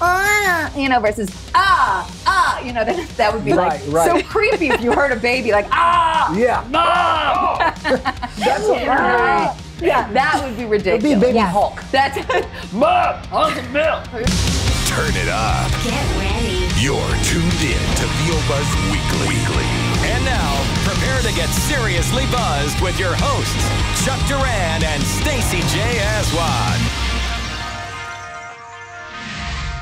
ah, you know, versus ah, ah, you know, that, that would be like Right, right. so creepy if you heard a baby like ah, Yeah. mom. That's a Right. Yeah, that would be ridiculous. It'd ridiculous. be Baby Yeah. Hulk. That's mom, on some milk. Turn it up. Get ready. You're tuned in to VO Buzz Weekly. Weekly. And now, prepare to get seriously buzzed with your hosts, Chuck Duran and Stacey J. Aswad.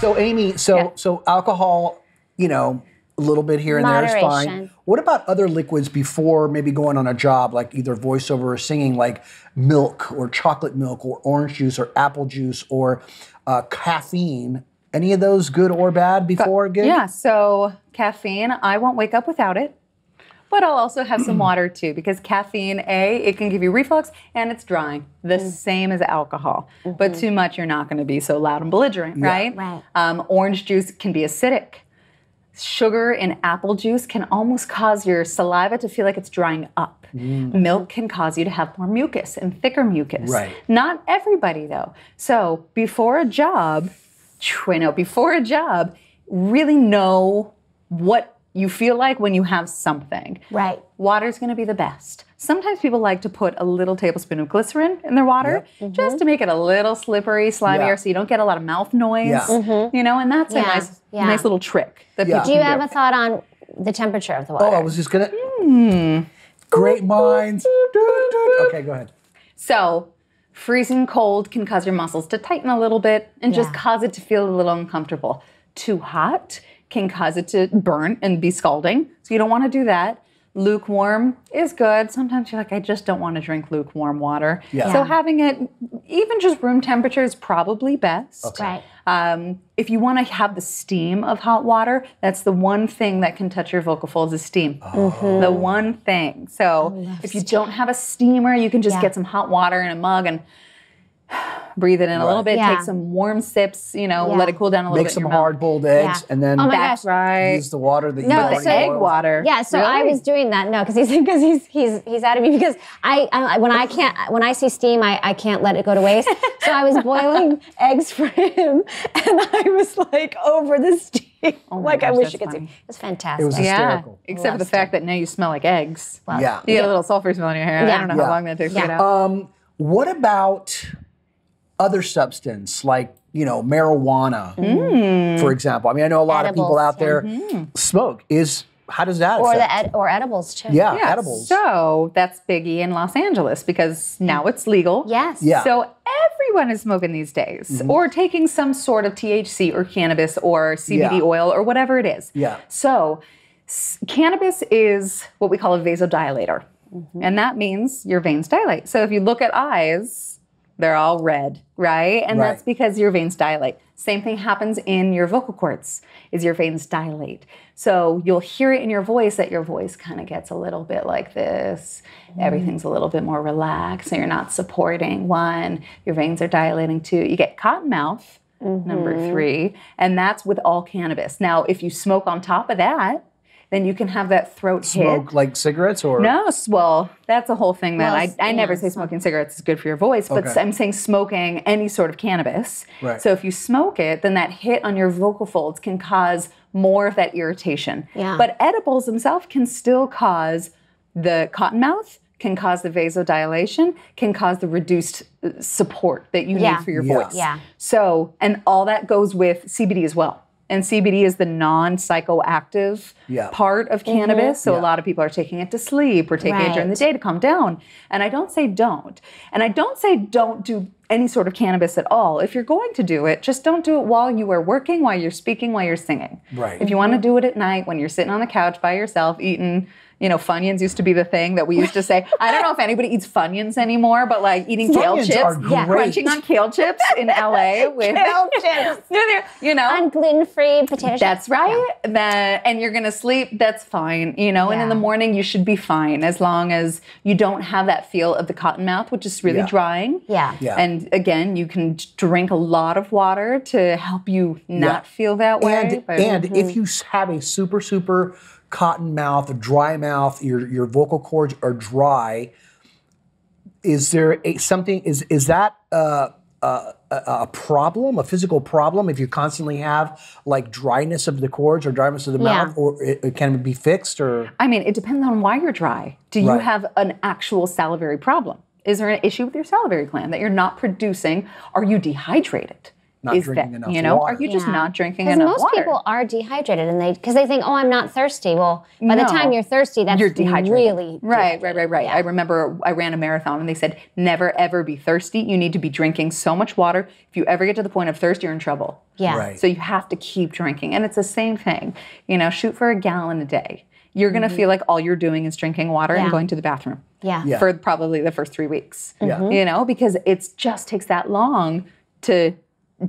So Amy, so Yeah. so alcohol, you know, a little bit here and there is fine. What about other liquids before maybe going on a job, like either voiceover or singing, like milk or chocolate milk or orange juice or apple juice or uh, caffeine? Any of those good or bad before a gig? Yeah, so caffeine, I won't wake up without it. But I'll also have some water too because caffeine, A, it can give you reflux and it's drying, the Mm. same as alcohol. But Mm-hmm. too much, you're not going to be so loud and belligerent, right? Right. Um, orange juice can be acidic. Sugar in apple juice can almost cause your saliva to feel like it's drying up. Milk can cause you to have more mucus and thicker mucus. Right. Not everybody though. So before a job, you know, before a job, really know what you feel like when you have something. Right. Water's going to be the best. Sometimes people like to put a little tablespoon of glycerin in their water just to make it a little slippery, slimier, Yeah. so you don't get a lot of mouth noise. Yeah. You know, and that's Yeah, a nice, yeah. nice little trick that Yeah. people Do you can have a thought on the temperature of the water? Oh, I was just gonna. Hmm. Great minds. Okay, go ahead. So, freezing cold can cause your muscles to tighten a little bit and just cause it to feel a little uncomfortable. Too hot can cause it to burn and be scalding. So, you don't want to do that. Lukewarm is good. Sometimes you're like, I just don't want to drink lukewarm water. Yeah. So, having it even just room temperature is probably best. Right. Um, if you want to have the steam of hot water, that's the one thing that can touch your vocal folds is steam. Mm-hmm. The one thing. So if you don't have a steamer, you can just Yeah. get some hot water in a mug and breathe it in a little bit. Yeah. Take some warm sips. You know, Yeah. let it cool down a little Make bit. some in your mouth. hard boiled eggs Yeah. and then Oh my That's gosh. right. use the water that you No, already the so- egg boiled. water. Yeah, so I was doing that. No, because he's because he's he's he's out of me because I, I when I can't when I see steam I, I can't let it go to waste. so I was boiling eggs for him, and I was like over the steam. Oh my like I wish that's you could funny. see. It was fantastic. It was Yeah. Except for the fact that now you smell like eggs. Yeah. You get a little sulfur smell in your hair. I don't know Yeah. how long that takes to Yeah. get out. Um, what about other substance like you know marijuana, Mm. for example? I mean, I know a lot of people out there Mm-hmm. smoke. Is how does that or the ed, or edibles too. yeah, Yeah, edibles. So that's biggie in Los Angeles because now it's legal. Yes. Yeah. So everyone is smoking these days Mm-hmm. or taking some sort of THC or cannabis or CBD Yeah. oil or whatever it is. Yeah. So s- cannabis is what we call a vasodilator. Mm-hmm. And that means your veins dilate. So if you look at eyes, they're all red, right? And that's because your veins dilate. Same thing happens in your vocal cords is your veins dilate. So you'll hear it in your voice that your voice kind of gets a little bit like this. Mm. Everything's a little bit more relaxed. So you're not supporting one. Your veins are dilating two. You get cotton mouth, number mm-hmm. three, and that's with all cannabis. Now, if you smoke on top of that, then you can have that throat hit. Like cigarettes or No, s- well, that's a whole thing that Well, I, s- I never yeah, say smoking cigarettes is good for your voice, but Okay. I'm saying smoking any sort of cannabis. Right. So if you smoke it, then that hit on your vocal folds can cause more of that irritation. Yeah. But edibles themselves can still cause the cotton mouth, can cause the vasodilation, can cause the reduced uh, support that you Yeah. need for your Yeah. voice. Yeah. So, and all that goes with CBD as well. And CBD is the non psychoactive Yeah. part of mm-hmm. cannabis. So, Yeah. a lot of people are taking it to sleep or taking it during the day to calm down. And I don't say don't. And I don't say don't do any sort of cannabis at all. If you're going to do it, just don't do it while you are working, while you're speaking, while you're singing. Right. If you want to do it at night when you're sitting on the couch by yourself eating, you know, Funyuns used to be the thing that we used to say. I don't know if anybody eats Funyuns anymore, but like eating kale Funyuns chips, are yeah, crunching on kale chips in LA with Kale chips. you know, On gluten free potato chips. that's right. That and you're gonna sleep. That's fine. You know, and in the morning you should be fine as long as you don't have that feel of the cotton mouth, which is really Yeah. drying. Yeah. Yeah. And again, you can drink a lot of water to help you not feel that way. and but- and if mm-hmm. you have a super super cotton mouth, dry mouth, your your vocal cords are dry. Is there a, something? Is is that uh, a, a problem, a physical problem, if you constantly have like dryness of the cords or dryness of the Yeah. mouth, or it, it can it be fixed or? I mean, it depends on why you're dry. Do you Right. have an actual salivary problem? Is there an issue with your salivary gland that you're not producing? Are you dehydrated? Not Is drinking that, enough you know, water. are you just Yeah. not drinking Because enough most water? people are dehydrated and they because they think, oh, I'm not thirsty. Well, by the time you're thirsty, that's you're dehydrated. really right, right, right, right. Yeah. I remember I ran a marathon and they said never ever be thirsty. You need to be drinking so much water. If you ever get to the point of thirst, you're in trouble. Yeah. Right. So you have to keep drinking, and it's the same thing. You know, shoot for a gallon a day. You're gonna feel like all you're doing is drinking water Mm-hmm. Yeah. and going to the bathroom. Yeah. Yeah. For probably the first three weeks. Yeah. Mm-hmm. You know, because it just takes that long to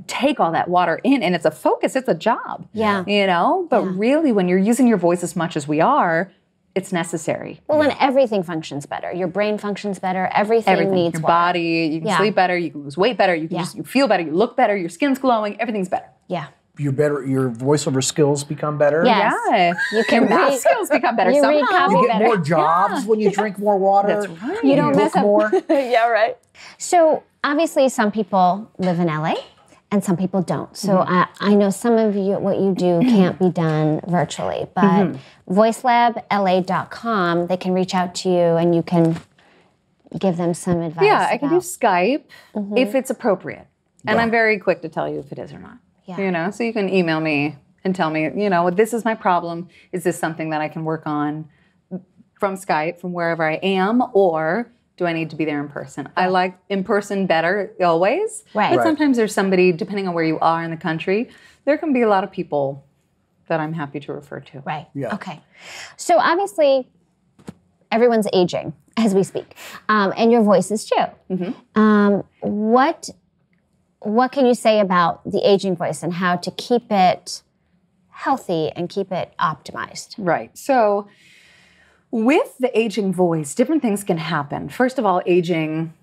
take all that water in and it's a focus it's a job Yeah. you know but really when you're using your voice as much as we are it's necessary Well, then everything functions better. Your brain functions better. Everything, everything needs your water. body you can Yeah. sleep better you can lose weight better you can Yeah. just you feel better you look better your skin's glowing everything's better Yeah. Your better, your voiceover skills become better. Yes. yeah You can your math read- skills become better you read somehow copy You get better. more jobs when you drink more water. That's right. You don't book mess up. more. yeah, right. So obviously, some people live in LA, and some people don't. So Mm-hmm. I, I know some of you, what you do can't be done virtually, but Mm-hmm. voicelabla.com, they can reach out to you, and you can give them some advice. yeah i can do skype Mm-hmm. if it's appropriate and i'm very quick to tell you if it is or not Yeah. you know so you can email me and tell me you know this is my problem is this something that i can work on from Skype, from wherever I am, or do I need to be there in person? I like in person better always. Right. But Right. sometimes there's somebody, depending on where you are in the country, there can be a lot of people that I'm happy to refer to. Right. Yeah. Okay. So obviously, everyone's aging as we speak, um, and your voice is too. Mm-hmm. Um, what What can you say about the aging voice and how to keep it healthy and keep it optimized? Right. So, with the aging voice, different things can happen. First of all, aging,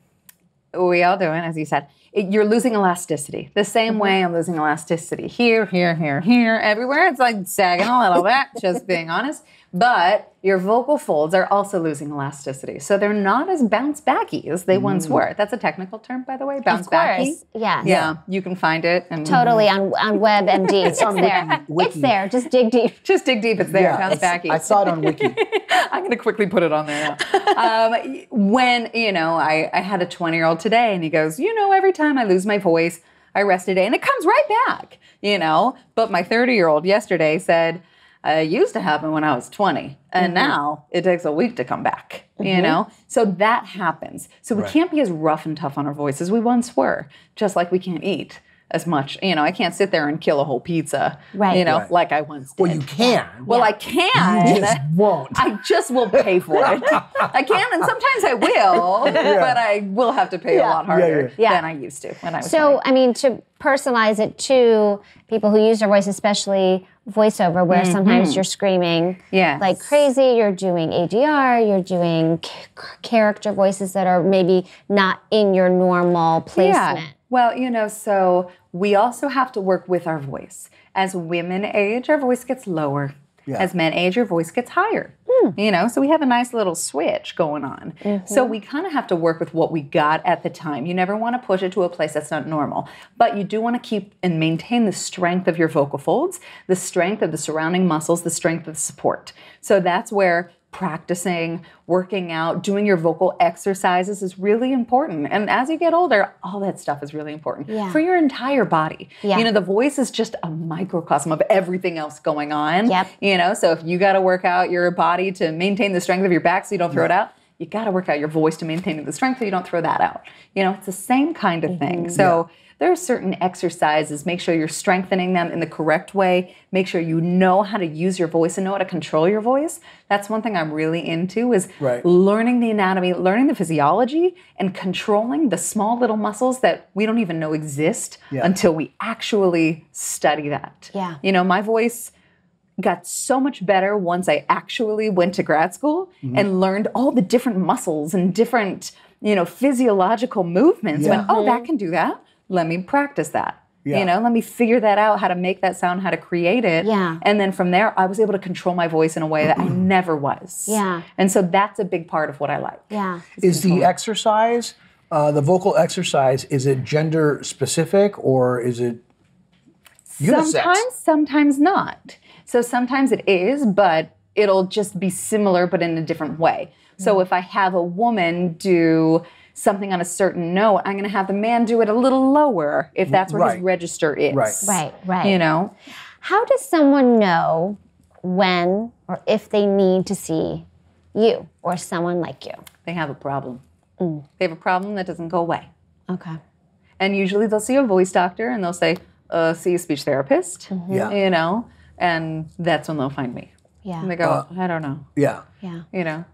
we all do it, as you said, it, you're losing elasticity. The same mm-hmm. way I'm losing elasticity here, here, here, here, everywhere. It's like sagging a little bit, just being honest. But your vocal folds are also losing elasticity. So they're not as bounce backy as they once were. That's a technical term, by the way, bounce Of backy. course, yes. Yeah, you can find it and Totally on on WebMD. It's, on there. Wiki- Wiki. It's there. Just dig deep. just dig deep. It's there. Yeah, bounce it's- backy. I saw it on Wiki. I'm going to quickly put it on there now. um, when, you know, I, I had a 20 year old today and he goes, you know, every time I lose my voice, I rest a day and it comes right back, you know. But my 30 year old yesterday said, uh, it used to happen when I was 20, and now it takes a week to come back, you know? So that happens. So we Right. can't be as rough and tough on our voice as we once were, just like we can't eat as much. You know, I can't sit there and kill a whole pizza, Right. you know, Right. like I once did. Well, you can. Well, I can. You just won't. I just will pay for it. I can, and sometimes I will, but I will have to pay a lot harder yeah. than I used to when I was. So, I mean, to personalize it to people who use their voice, especially voiceover, where mm-hmm. sometimes you're screaming Yes. like crazy, you're doing ADR, you're doing c- character voices that are maybe not in your normal placement. Yeah. Well, you know, so we also have to work with our voice. As women age, our voice gets lower. Yeah. As men age, your voice gets higher. Hmm. You know, so we have a nice little switch going on. Mm-hmm. So we kind of have to work with what we got at the time. You never want to push it to a place that's not normal, but you do want to keep and maintain the strength of your vocal folds, the strength of the surrounding muscles, the strength of the support. So that's where practicing, working out, doing your vocal exercises is really important. And as you get older, all that stuff is really important Yeah. for your entire body. Yeah. You know, the voice is just a microcosm of everything else going on. Yep. You know, so if you got to work out your body to maintain the strength of your back so you don't throw it out, you got to work out your voice to maintain the strength so you don't throw that out. You know, it's the same kind of thing. Mm-hmm. So there are certain exercises. Make sure you're strengthening them in the correct way. Make sure you know how to use your voice and know how to control your voice. That's one thing I'm really into is Right. learning the anatomy, learning the physiology, and controlling the small little muscles that we don't even know exist Yeah. until we actually study that. Yeah. You know, my voice got so much better once I actually went to grad school Mm-hmm. and learned all the different muscles and different, you know, physiological movements. Yeah. When, oh, that can do that. Let me practice that. Yeah. You know, let me figure that out, how to make that sound, how to create it. Yeah. And then from there, I was able to control my voice in a way that I never was. Yeah. And so that's a big part of what I like. Yeah. Is the exercise Uh, the vocal exercise is it gender specific or is it unisex? Sometimes, sometimes not. So sometimes it is, but it'll just be similar, but in a different way. So if I have a woman do something on a certain note, I'm going to have the man do it a little lower if that's where Right. his register is. Right. Right, right. You know, How does someone know when or if they need to see you or someone like you? they have a problem. Mm. They have a problem that doesn't go away. Okay. And usually they'll see a voice doctor and they'll say, uh, see a speech therapist. Mm-hmm. Yeah. You know, and that's when they'll find me. Yeah. And they go, uh, I don't know. Yeah. yeah. You know,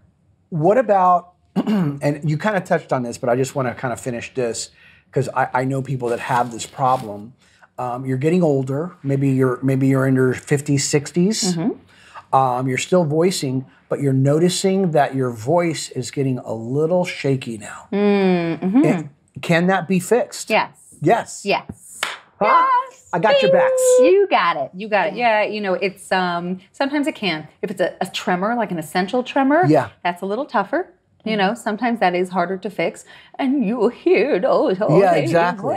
What about, and you kind of touched on this, but I just want to kind of finish this because I, I know people that have this problem. Um, you're getting older. Maybe you're maybe you're in your 50s, 60s. Um, you're still voicing, but you're noticing that your voice is getting a little shaky now. And can that be fixed? yes. Yes. Yes. Huh? I got your backs. You got it. You got it. Yeah, you know, it's um sometimes it can. If it's a, a tremor, like an essential tremor, Yeah. that's a little tougher. You know, sometimes that is harder to fix, and you hear those whole Yeah, exactly.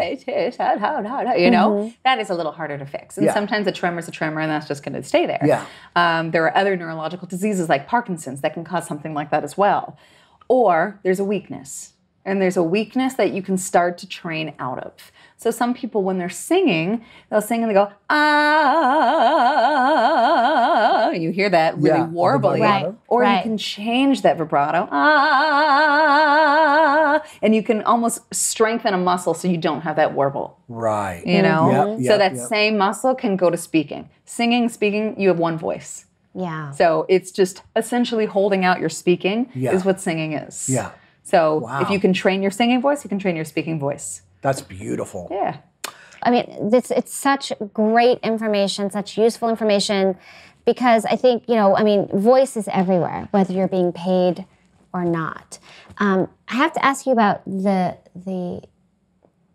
you know, that is a little harder to fix. And Yeah. sometimes a tremor is a tremor, and that's just going to stay there. Yeah. Um, there are other neurological diseases like Parkinson's that can cause something like that as well. Or there's a weakness, and there's a weakness that you can start to train out of. So some people, when they're singing, they'll sing and they go ah. You hear that really Yeah, warbly. Right, or you can change that vibrato ah, and you can almost strengthen a muscle so you don't have that warble Right. you know Yep, so that yep. same muscle can go to speaking singing speaking you have one voice Yeah. so it's just essentially holding out your speaking Yeah. is what singing is Yeah. So Wow. if you can train your singing voice you can train your speaking voice That's beautiful. yeah I mean, it's it's such great information, such useful information, because I think you know, I mean, voice is everywhere, whether you're being paid or not. Um, I have to ask you about the the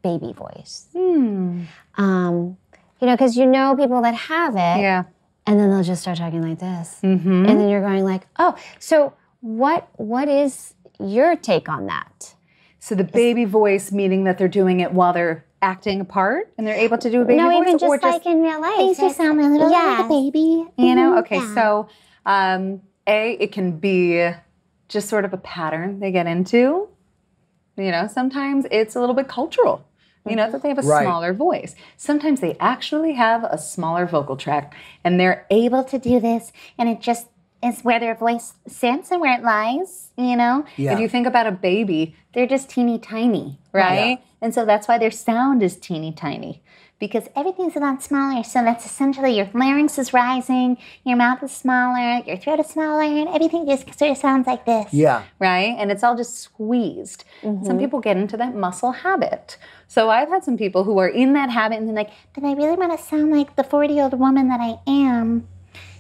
baby voice. Um, you know, because you know people that have it, yeah and then they'll just start talking like this, mm-hmm. and then you're going like, oh, so what? What is your take on that? so the baby voice meaning that they're doing it while they're acting a part and they're able to do a baby no, voice even just, or like in real life. Things just sound a little yeah. like a baby. You know, okay, yeah. so um, A, it can be just sort of a pattern they get into. You know, sometimes it's a little bit cultural. You know, that they have a Right. smaller voice. Sometimes they actually have a smaller vocal tract and they're able to do this, and it just is where their voice sits and where it lies. You know, Yeah. if you think about a baby, they're just teeny tiny, right? And so that's why their sound is teeny tiny. Because everything's a lot smaller, so that's essentially your larynx is rising, your mouth is smaller, your throat is smaller, and everything just sort of sounds like this. Yeah. right? And it's all just squeezed. Mm-hmm. Some people get into that muscle habit. So I've had some people who are in that habit and they're like, But I really want to sound like the 40 year old woman that I am.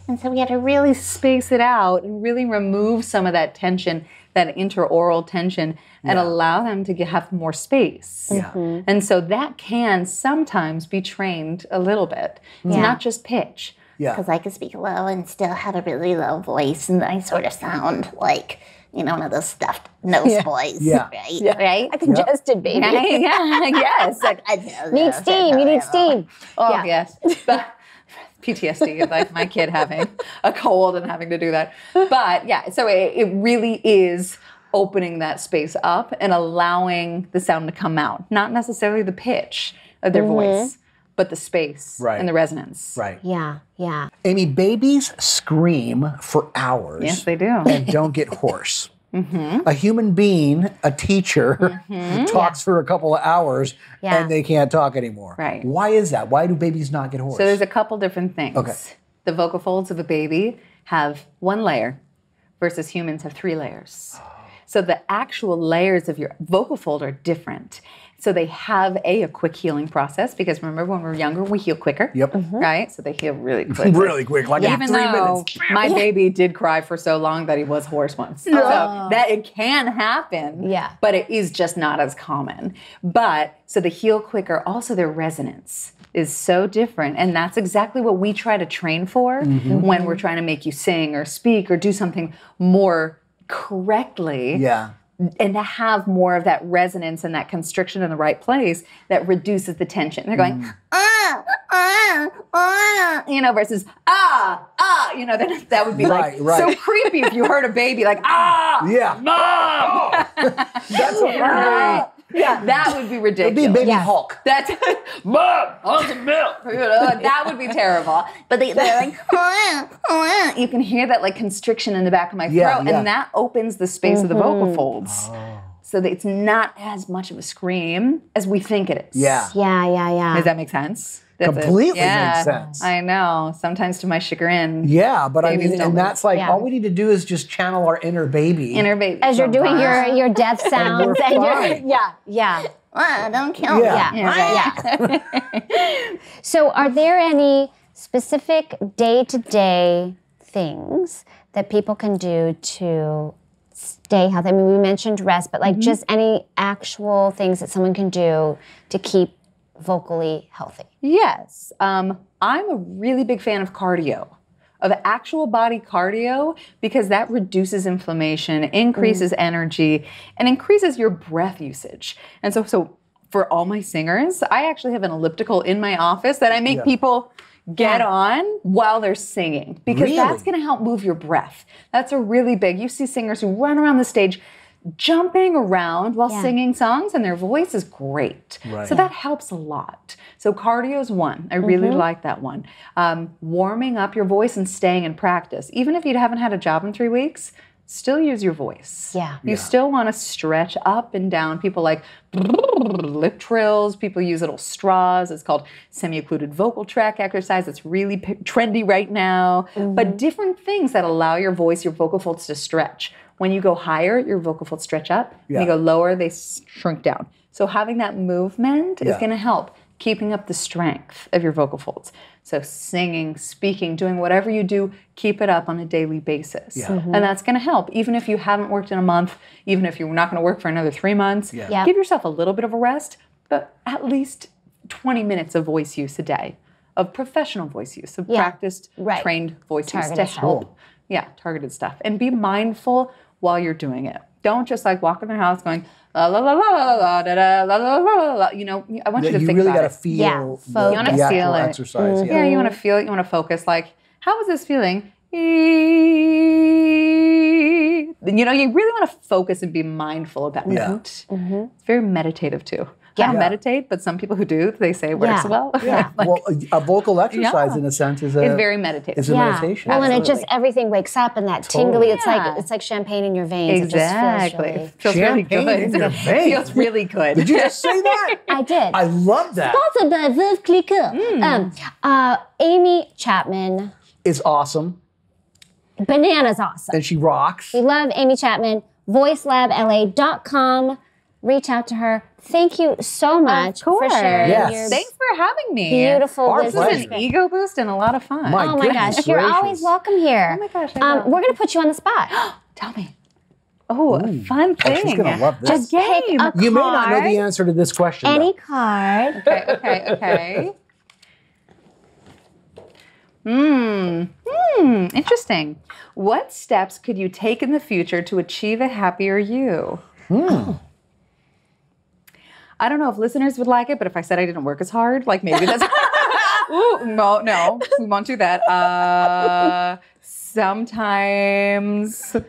And so we had to really space it out and really remove some of that tension, that interoral tension, and allow them to get, have more space. Yeah. Mm-hmm. And so that can sometimes be trained a little bit. It's not just pitch. Yeah. Because I can speak low and still have a really low voice, and I sort of sound like, you know, one of those stuffed nose boys. Yeah. Right? Right? I congested baby. Right? yeah, yes. Like, I know Need steam. You need steam. Oh Yeah. yes, but PTSD, like my kid having a cold and having to do that. But yeah, so it, it really is opening that space up and allowing the sound to come out, not necessarily the pitch of their mm-hmm. voice, but the space Right. and the resonance. Right. Yeah, yeah. Amy, babies scream for hours. Yes, they do. and don't get hoarse. Mm-hmm. A human being, a teacher, talks for a couple of hours Yeah. and they can't talk anymore. Right. Why is that? Why do babies not get hoarse? So there's a couple different things. Okay. The vocal folds of a baby have one layer versus humans have three layers. So the actual layers of your vocal fold are different. So they have a, a quick healing process because remember when we're younger we heal quicker. Yep. Right? So they heal really quick. really quick, like in Even though minutes. my baby did cry for so long that he was hoarse once. So that it can happen. Yeah. But it is just not as common. But so the heal quicker, also their resonance is so different. And that's exactly what we try to train for Mm-hmm. when we're trying to make you sing or speak or do something more correctly Yeah. And to have more of that resonance and that constriction in the right place that reduces the tension. They're going, ah, ah, ah, you know, versus ah, ah, you know, then that would be Right, like right. so creepy if you heard a baby like ah, Yeah. mom, That's what we're yeah, that would be ridiculous. It'd be ridiculous. baby Yeah. Hulk. That's mom, on some milk. You know, that would be terrible. But they, they're like, "Ah, ah." you can hear that like constriction in the back of my throat, Yeah, yeah. and that opens the space of the vocal Mm-hmm. folds. So that it's not as much of a scream as we think it is. Yeah. Yeah, yeah, yeah. Does that make sense? That's it. Completely yeah, makes sense. I know. Sometimes to my chagrin. Yeah, but I mean, and that's like Yeah. all we need to do is just channel our inner baby. Inner baby. As you're doing your your death sounds we're and you're yeah, yeah. Ah, don't kill me. Yeah. Yeah, yeah. so, are there any specific day to day things that people can do to stay healthy? I mean, we mentioned rest, but like just any actual things that someone can do to keep vocally healthy. Yes. Um, I'm a really big fan of cardio, of actual body cardio, because that reduces inflammation, increases energy, and increases your breath usage. And so, so for all my singers, I actually have an elliptical in my office that I make people get on while they're singing because Really? that's going to help move your breath. That's a really big. You see singers who run around the stage jumping around while Yeah. singing songs and their voice is great. Right. So that helps a lot. So cardio is one. I really Mm-hmm. like that one. Um, warming up your voice and staying in practice. Even if you haven't had a job in three weeks, still use your voice. Yeah. You still want to stretch up and down. People like lip trills. People use little straws. It's called semi-occluded vocal tract exercise. It's really p- trendy right now. Mm-hmm. But different things that allow your voice, your vocal folds to stretch. When you go higher, your vocal folds stretch up. When you go lower, they shrink down. So having that movement is going to help keeping up the strength of your vocal folds. So singing, speaking, doing whatever you do, keep it up on a daily basis. Mm-hmm. And that's going to help even if you haven't worked in a month, even if you're not going to work for another 3 months. Yeah. Give yourself a little bit of a rest, but at least 20 minutes of voice use a day. Of professional voice use, of Yeah. practiced, Right. trained voice use to stuff. help. Yeah, targeted stuff. And be mindful while you're doing it. Don't just like walk in the house going la la la la la la da, da, la la la la la. You know, I want you Yeah, to you think really about got to it. feel Yeah, the, focus. the You wanna actual feel it. exercise. Mm-hmm. Yeah, Yeah. you want to feel it. You want to focus. Like, how is this feeling? You know, you really want to focus and be mindful about Yeah. it. Mm-hmm. It's very meditative too. I don't Yeah. meditate, but some people who do, they say it works Yeah. well. Yeah. Like, well, a, a vocal exercise, Yeah. in a sense, is a it's very meditative. It's a Yeah. meditation. Well, and it just everything wakes up and that tingly. It's Yeah. like it's like champagne in your veins. exactly. It just feels really. It feels really Champagne good. in your It veins. feels really good. Did you just say that? I did. I love that. Sponsored by Veuve Clicquot. Um, uh, Amy Chapman, is awesome, bananas awesome. and she rocks. We love Amy Chapman. VoiceLabLA.com. Reach out to her. Thank you so much for course. sharing Yes. your Thanks for having me. beautiful Our wisdom. This is an ego boost and a lot of fun. My Oh my Goodness gosh, you're always welcome here. Oh my gosh, Um, we're gonna put you on the spot. Tell me. Oh, a fun Oh, thing. she's gonna love this. Just pick game. a You may not know the answer to this question. though. Any card. Okay, okay, okay. Hmm. Hmm. Interesting. What steps could you take in the future to achieve a happier you? Hmm. I don't know if listeners would like it, but if I said I didn't work as hard, like maybe that's. Ooh, no, no, we won't do that. Uh, sometimes, but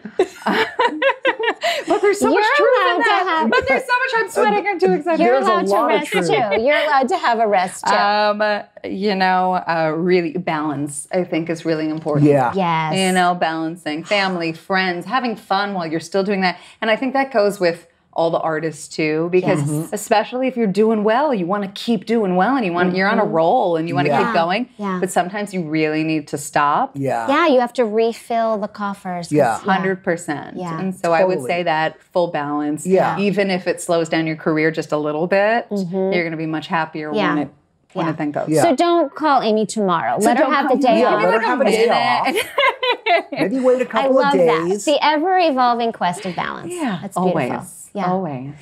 there's so much You're truth in that. have- but there's so much I'm sweating. I'm too excited. You're There's allowed to lot of rest too. You're allowed to have a rest too. Um, you know, uh, really balance. I think is really important. Yeah. yes. You know, balancing family, friends, having fun while you're still doing that, and I think that goes with all the artists too, because Yes. especially if you're doing well, you want to keep doing well, and you want you're on a roll, and you want to Yeah. keep going. Yeah. But sometimes you really need to stop. Yeah. Yeah, you have to refill the coffers Yeah. Hundred percent. Yeah. And so I would say that full balance. Yeah. Even if it slows down your career just a little bit, you're going to be much happier Mm-hmm. Yeah. when it when Yeah. it then goes. Yeah. So don't call Amy tomorrow. Let her have the day Yeah, off. let her have a day off. Maybe wait a I couple I love of that. days. The ever evolving quest of balance. Yeah, That's beautiful. always. Yeah. Always.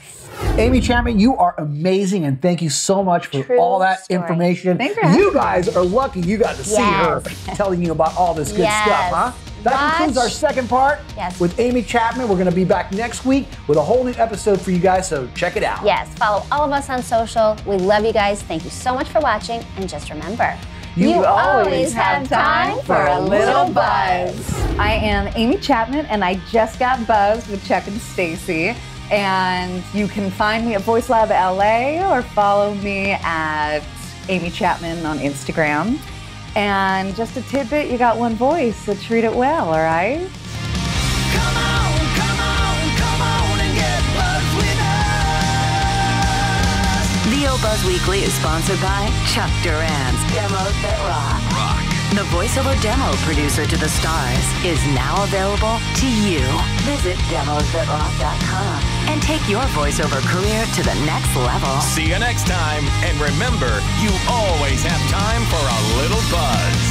Amy Chapman, you are amazing, and thank you so much for True all that story. information. Thanks for having you guys are lucky you got to see her telling you about all this good Yes. stuff, huh? That concludes our second part Yes. with Amy Chapman. We're going to be back next week with a whole new episode for you guys, so check it out. Yes, follow all of us on social. We love you guys. Thank you so much for watching. And just remember, You always have time for a little buzz. I am Amy Chapman, and I just got buzzed with Chuck and Stacey. And you can find me at Voice Lab LA or follow me at Amy Chapman on Instagram. And just a tidbit, you got one voice, so treat it well, all right? Come on, come on, come on and get buzzed with us. VO Buzz Weekly is sponsored by Chuck Duran's Demos That Rock. Rock. The voiceover demo producer to the stars is now available to you. Visit demosthatrock.com and take your voiceover career to the next level. See you next time. And remember, you always have time for a little buzz.